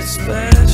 it's best.